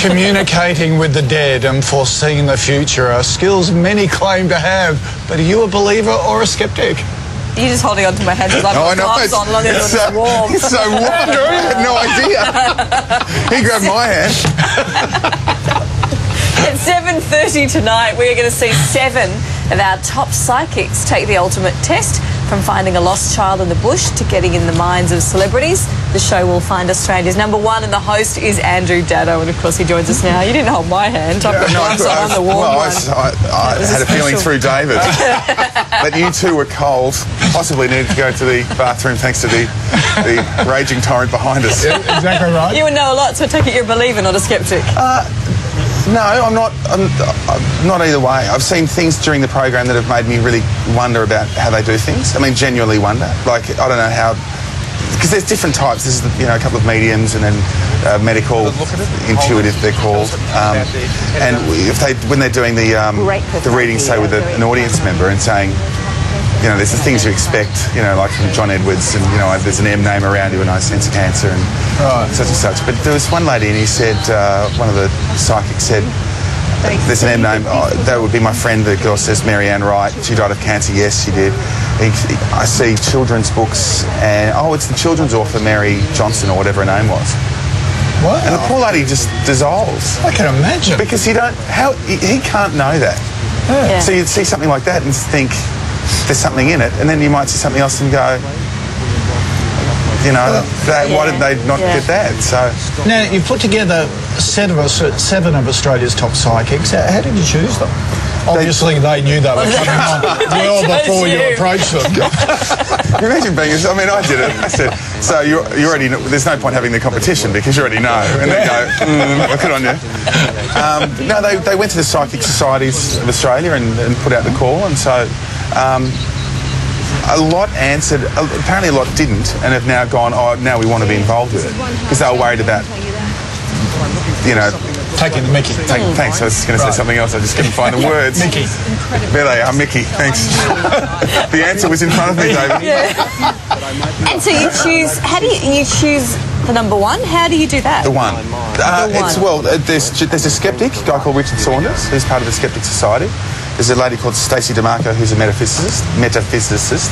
Communicating with the dead and foreseeing the future are skills many claim to have, but are you a believer or a skeptic? You're just holding onto my hands because I've got gloves on, long as it's it's so, warm. It's so warm. I had no idea. he grabbed my hand. At 7.30 tonight, we are going to see seven of our top psychics take the ultimate test from finding a lost child in the bush to getting in the minds of celebrities. The show will find Australia's number one, and the host is Andrew Daddo, and of course he joins us now. You didn't hold my hand. I've got gloves on, I'm the warm well, one. I, I, I had a a feeling through David that you two were cold, possibly needed to go to the bathroom thanks to the, the raging torrent behind us. Exactly right. You would know a lot, so I take it you're a believer, not a skeptic. Uh, No, I'm not. I'm, I'm not either way. I've seen things during the program that have made me really wonder about how they do things. I mean, genuinely wonder. Like I don't know how, because there's different types. There's you know a couple of mediums and then uh, medical, intuitive they're called. Um, and if they when they're doing the um, the reading, say with a, an audience member and saying. You know, there's the things you expect, you know, like from John Edwards, and, you know, there's an M name around you and I sense cancer and Right. such and such. But there was one lady and he said, uh, one of the psychics said, there's an M name. Oh, that would be my friend. The girl says Marianne Wright. She died of cancer. Yes, she did. He, he- I see children's books, and oh, it's the children's author Mary Johnson or whatever her name was. What? And the poor lady just dissolves I can imagine. because you don't. How he, he can't know that. Yeah. So you'd see something like that and think there's something in it, and then you might see something else and go, you know, that, why did they not Yeah. get that? So. Now, you've put together a set of seven of Australia's top psychics. How how did you choose them? Obviously, they knew they were coming on well before you you. approached them. You imagine being, I mean, I did it. I said, so you you already, know, there's no point having the competition because you already know. And they go, mm, well, good on you. Um, no, they, they went to the Psychic Societies of Australia and, and put out the call. And so um, a lot answered, apparently a lot didn't and have now gone, oh, now we want to be involved with it. Because they were worried about, you know, Taking the mickey. take, thanks, I was going to say Right. something else, I just couldn't find the words. Mickey. There they are, Mickey, thanks. the answer was in front of me, David. Yeah. And so you choose, how do you, you choose the number one? How do you do that? The one. Uh, The It's well. Uh, there's there's a skeptic, a guy called Richard Saunders, who's part of the Skeptic Society. There's a lady called Stacey DeMarco, who's a metaphysicist. Metaphysicist.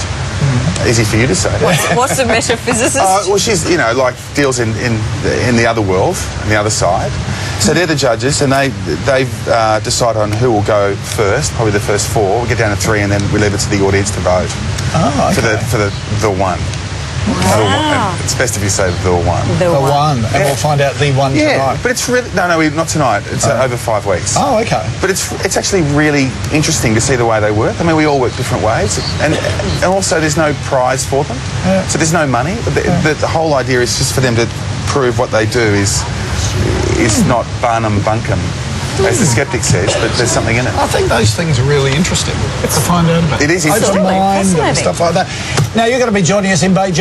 Easy for you to say. What's a metaphysicist? Uh, well, she's you know like deals in in in the other world, on the other side. So they're the judges, and they they uh, decide on who will go first. Probably the first four. We get down to three, and then we leave it to the audience to vote Oh, for the for the the one. The Wow. one. Ah. It's best if you say the one. the The one. one, and we'll find out the one Yeah, tonight. but it's really no, no, we- not tonight. It's uh, oh. over five weeks. Oh, okay. But it's it's actually really interesting to see the way they work. I mean, we all work different ways, and and also there's no prize for them, Yeah. so there's no money. The, the, the whole idea is just for them to prove what they do is is hmm. not Barnum Bunkum, as the hmm. skeptic says, but there's something in it. I think those things are really interesting to find out about. It is Open interesting. mind and Fascinating. stuff like that. Now, you're going to be joining us in Beijing.